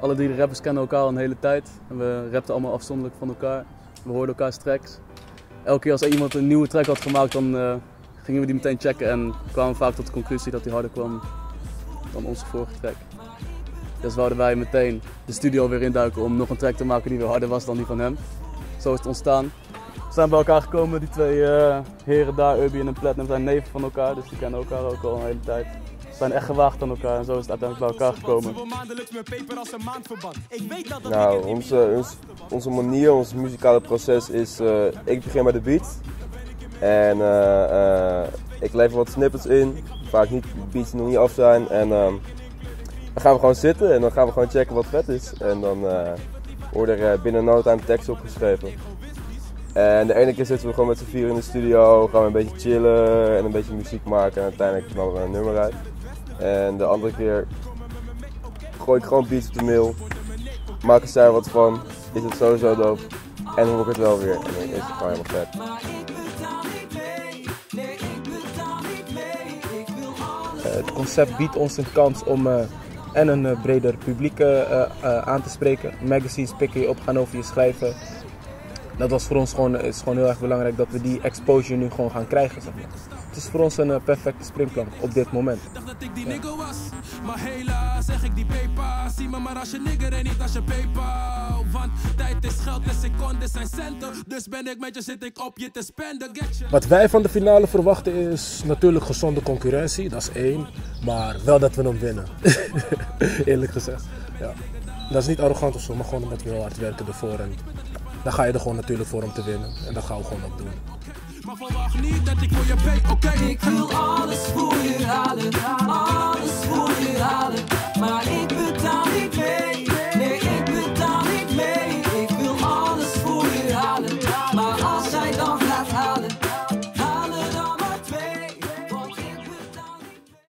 alle drie rappers kennen elkaar een hele tijd. En we rapten allemaal afzonderlijk van elkaar. We hoorden elkaars tracks. Elke keer als iemand een nieuwe track had gemaakt, dan eh, gingen we die meteen checken en kwamen vaak tot de conclusie dat hij harder kwam dan onze vorige track. Dus wouden wij meteen de studio weer induiken om nog een track te maken die weer harder was dan die van hem. Zo is het ontstaan. We zijn bij elkaar gekomen, die twee eh, heren daar, Urbi en Platinum, zijn neven van elkaar, dus die kennen elkaar ook al een hele tijd. We zijn echt gewaagd aan elkaar en zo is het uiteindelijk bij elkaar gekomen. Nou, onze, ons- onze manier, ons muzikale proces is, eh, ik begin bij de beat. En eh, eh, ik lever wat snippets in, vaak niet, de beats die nog niet af zijn. En ehm, dan gaan we gewoon zitten en dan gaan we gewoon checken wat vet is. En dan eh wordt er eh, binnen no time tekst opgeschreven. En de ene keer zitten we gewoon met z'n vier in de studio, gaan we een beetje chillen en een beetje muziek maken. En uiteindelijk knallen we een nummer uit. En de andere keer gooi ik gewoon beats op de mail, zij er wat van, is het sowieso dope. En dan hoor ik het wel weer en dan is het gewoon helemaal vet. Eh, het concept biedt ons een kans om eh, en een eh, breder publiek aan te spreken. Magazines pikken je op, gaan over je schrijven. Dat was voor ons gewoon, is gewoon heel erg belangrijk dat we die exposure nu gewoon gaan krijgen. Zeg maar. Het is voor ons een eh, perfecte springplank op dit moment. dat ik die nigger was. Maar helaas zeg ik die paper. Zie me maar als je nigger en niet als je paper. Want tijd is geld en seconden zijn centen. Dus ben ik met je, zit ik op je te spenden. Wat wij van de finale verwachten is natuurlijk gezonde concurrentie, dat is één. Maar wel dat we hem winnen. Eerlijk gezegd. Ja. Dat is niet arrogant of zo, maar gewoon omdat we heel hard werken ervoor. En dan ga je er gewoon natuurlijk voor om te winnen. En dat gaan we gewoon ook doen. Maar verwacht niet dat ik voor je ben, oké? Ik wil alles voor je halen, alles voor je halen. Maar